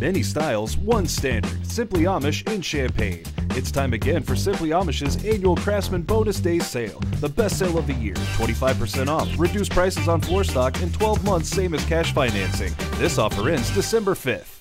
Many styles, one standard. Simply Amish in Champaign. It's time again for Simply Amish's annual Craftsman Bonus Day sale, the best sale of the year. 25% off, reduced prices on floor stock, and 12 months same as cash financing. This offer ends December 5th.